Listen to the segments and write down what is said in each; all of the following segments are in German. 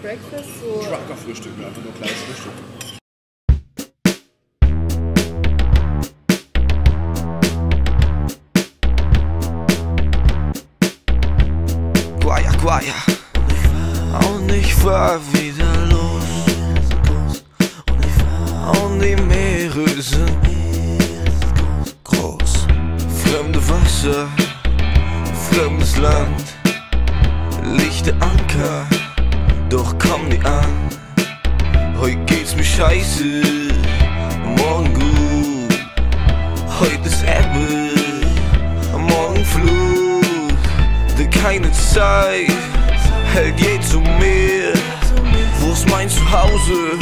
Breakfast, so. Trucker-Frühstück, einfach nur kleines Frühstück. Guaya, Guaya. Und ich fahr wieder los. Und die Meere sind groß. Fremde Wasser, scheiße, morgen gut. Heute ist Ebbe, morgen Flut. Keine Zeit hält je zu mir. Wo ist mein Zuhause?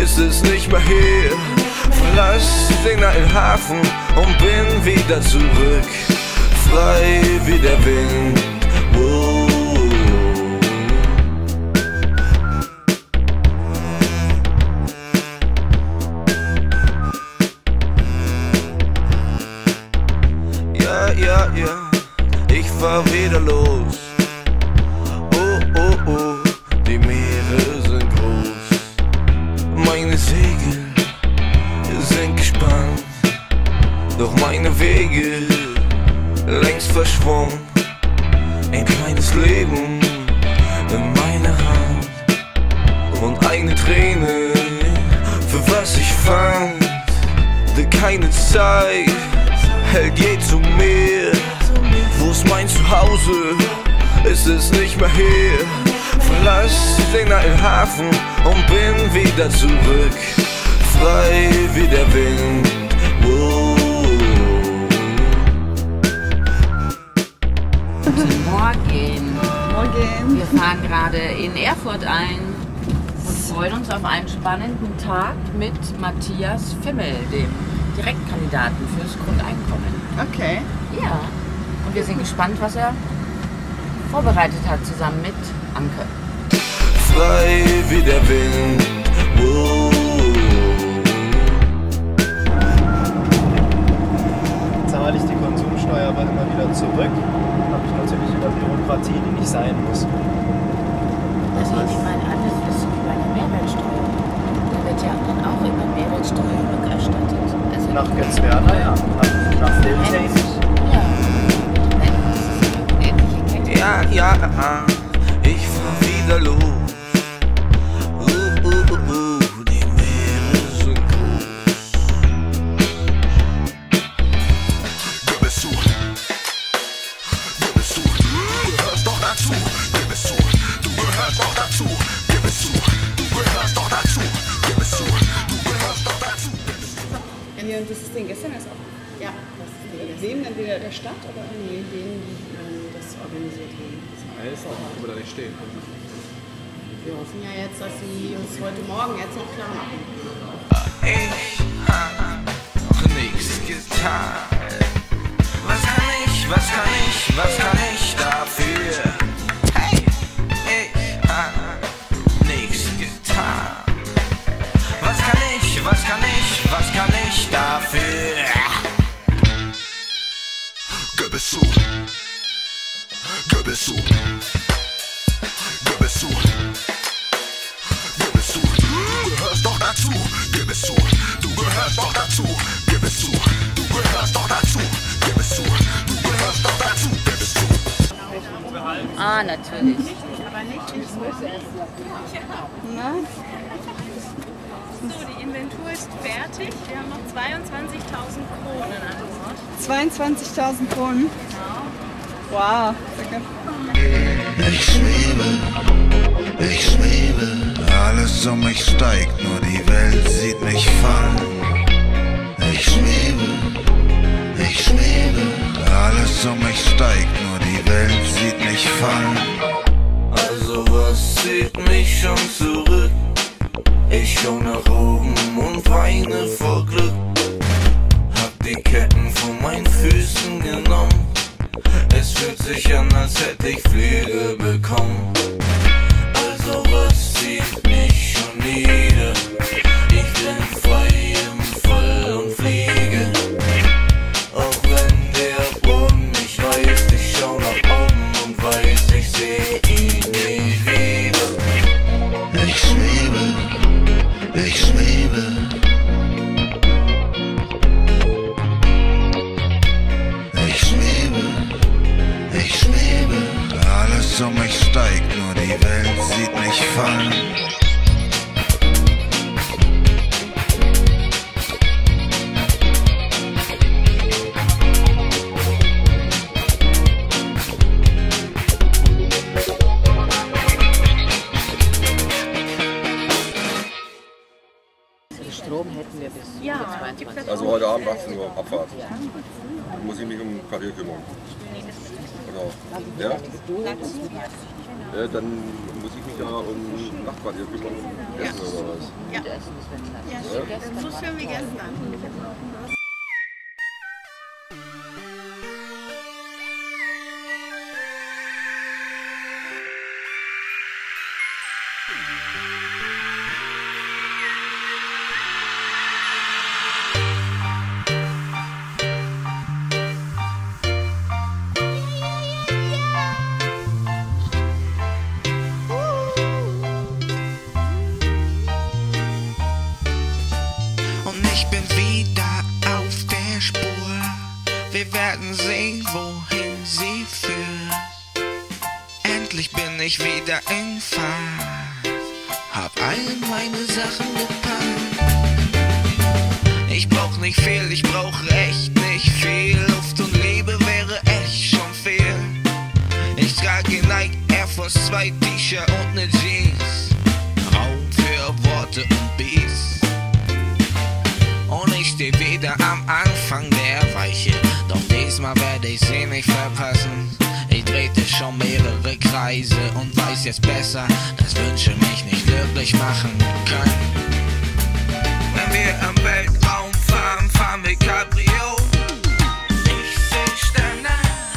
Es ist nicht mehr hier. Verlass den alten Hafen und bin wieder zurück. Frei wie der Wind. Wow. Ja, ja, ja, ich fahr wieder los. Oh, oh, oh, die Meere sind groß. Meine Segel sind gespannt, doch meine Wege längst verschwommen. Ein kleines Leben in meiner Hand und eine Träne für was ich fand. Keine Zeit hält je zu mir. Wo ist mein Zuhause? Es ist nicht mehr hier. Verlass den alten Hafen und bin wieder zurück. Frei wie der Wind. Morgen. Morgen. Wir fahren gerade in Erfurt ein und freuen uns auf einen spannenden Tag mit Matthias Fimmel, dem Direktkandidaten fürs Grundeinkommen. Okay. Ja. Und wir sind gespannt, was er vorbereitet hat, zusammen mit Anke. Frei wie der Wind. Wow. zahle ich die Konsumsteuer aber immer wieder zurück. Habe ich natürlich wieder Bürokratie, die nicht sein muss. Das heißt, ich meine, alles ist wie bei der Mehrwertsteuer. Da wird ja dann auch immer Mehrwertsteuer rückerstattet. Also Nach Götzwerder, ja. Nach, nach Filmtechnik. Ja. Ja, ja, ah, ich fahr wieder los. Ja, und das ist den gestern erst auch. Ja, das ist die erste. Wem dann wieder der Stadt oder? Nee, denen, die ähm, das organisiert haben. Alles auch, wo da nicht stehen. Wir hoffen ja jetzt, dass sie uns heute Morgen jetzt noch klar machen. Ich hab noch nichts getan. Was kann ich, was kann ich, was kann ich Gib es zu. Gib es zu. Gib es zu. Gib es zu. Du gehörst doch dazu. Gib es zu. Du gehörst doch dazu. Gib es zu. Du gehörst doch dazu. Gib es zu. Du gehörst doch dazu. Gib es zu. Ah, natürlich. So, die Inventur ist fertig. Wir haben noch 22.000 Kronen an Bord. 22.000 Kronen. Wow. Danke. Ich schwebe, ich schwebe. Alles um mich steigt, nur die Welt sieht mich fallen. Ich schwebe, ich schwebe. Alles um mich steigt, nur die Welt sieht mich fallen. Also was zieht mich schon zurück? Ich schau nach oben und weine vor Glück. Hab die Ketten von meinen Füßen genommen. Es fühlt sich an, als hätte ich Flügel bekommen. Also was zieht mich schon nieder? Ich bin frei im Fall und fliege. Auch wenn der Boden mich reißt, ich schau nach oben und weiß, ich seh ihn nie wieder. fallen. Nice. Strom hätten wir bis Ja, bis gibt 22. das Also heute Abend 18 Uhr Abfahrt. Muss ich mich um Quartier kümmern. Genau. Ja? ja? Dann muss ich mich ja um Nachtquartier kümmern. Essen oder was? Ja, so schön wie gestern. Bin ich wieder in Fahrt. Hab all meine Sachen gepackt. Ich brauch nicht viel, ich brauch echt nicht viel. Luft und Liebe wäre echt schon viel. Ich trage Nike Air Force 2 T-Shirt und ne Jeans. Raum für Worte und Beats. Und ich steh wieder am Anfang der Weiche. Doch diesmal werde ich sie nicht verpassen. Schon mehrere Kreise und weiß jetzt besser, dass Wünsche mich nicht glücklich machen können. Wenn wir am Weltraum fahren, fahren wir Cabrio. Ich seh Sterne,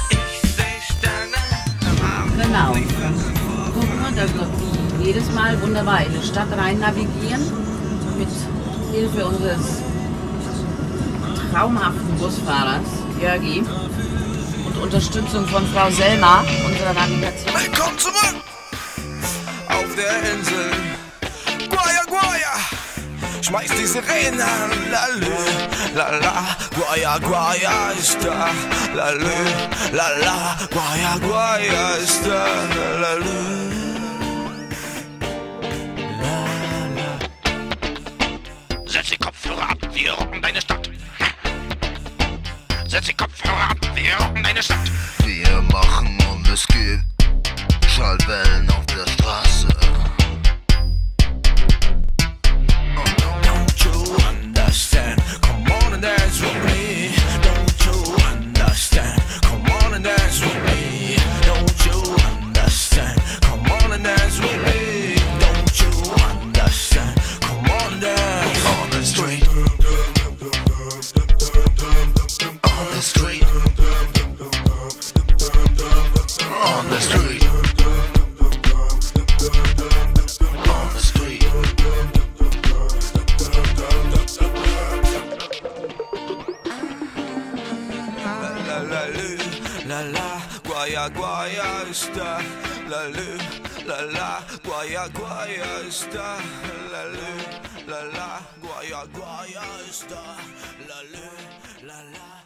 ich seh Sterne. Genau. Gucken wir, dass wir jedes Mal wunderbar in die Stadt rein navigieren. Mit Hilfe unseres traumhaften Busfahrers, Jörgi. Unterstützung von Frau Selma, unserer Navigation. Willkommen zurück auf der Insel. Guaya, Guaya, schmeiß die Sirene an. Lalü, lala, Guaya, Guaya ist da. Lalü, lala, Guaya, Guaya ist da. Lalü. On the street. On the street. On the street. La la guaya guaya está. La lu, la guaya guaya está. La Paraguay está la la la.